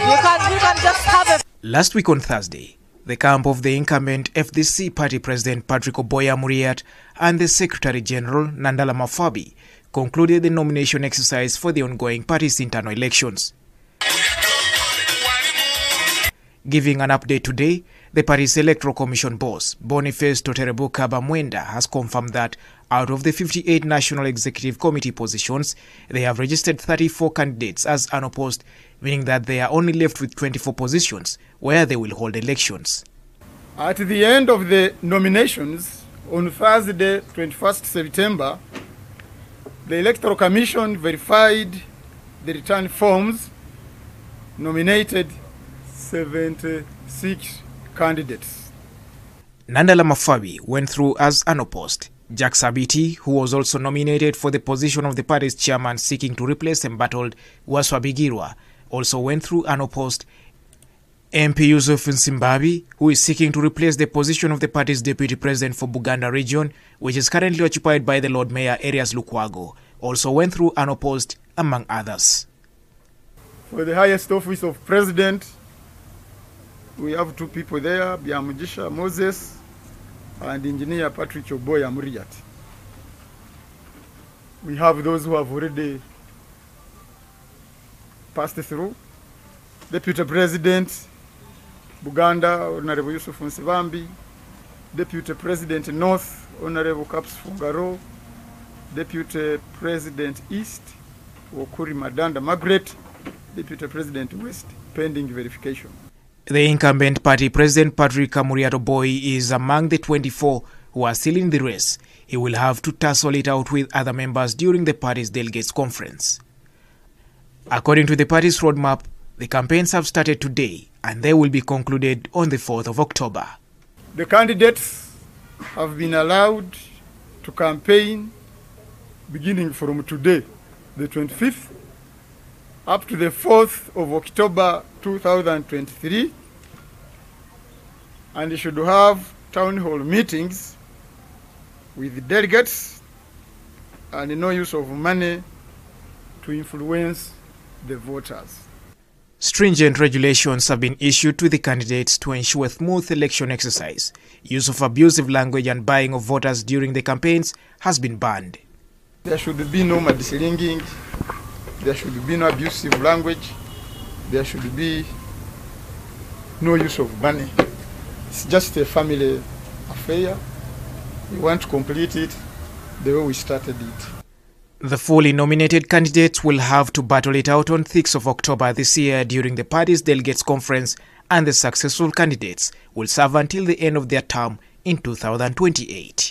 You can, you can just have a Last week on Thursday, the camp of the incumbent FDC party president Patrick Oboi Amuriat and the Secretary General Nandala Mafabi concluded the nomination exercise for the ongoing party's internal elections. Giving an update today, the Paris electoral commission boss, Boniface Toterebuka Bamwenda, has confirmed that out of the 58 national executive committee positions, they have registered 34 candidates as unopposed, meaning that they are only left with 24 positions where they will hold elections. At the end of the nominations on Thursday, 21st September, the Electoral Commission verified the return forms, nominated 76 candidates. Nandala Mafabi went through as unopposed. Jack Sabiti, who was also nominated for the position of the party's chairman seeking to replace embattled Waswa Birigwa, also went through unopposed. MP Yusuf Nsibambi, who is seeking to replace the position of the party's deputy president for Buganda region, which is currently occupied by the Lord Mayor Erias Lukwago, also went through unopposed, among others. For the highest office of president, we have two people there, Byamugisha Moses and engineer Patrick Oboi Amuriat. We have those who have already passed through. Deputy President Buganda, Honorable Yusuf Nsibambi, Deputy President North, Honorable Kaps Fungaroo, Deputy President East, Wokuri Madanda Margaret, Deputy President West, pending verification. The incumbent party president Patrick Amuriat Oboi is among the 24 who are still in the race. He will have to tussle it out with other members during the party's delegates conference. According to the party's roadmap, the campaigns have started today and they will be concluded on the 4th of October. The candidates have been allowed to campaign beginning from today, the 25th, up to the 4th of October 2023, and should have town hall meetings with delegates and no use of money to influence the voters. Stringent regulations have been issued to the candidates to ensure smooth election exercise. Use of abusive language and buying of voters during the campaigns has been banned. There should be no mudslinging, there should be no abusive language, there should be no use of money. It's just a family affair. We want to complete it the way we started it. The fully nominated candidates will have to battle it out on 6th of October this year during the party's delegates conference and the successful candidates will serve until the end of their term in 2028.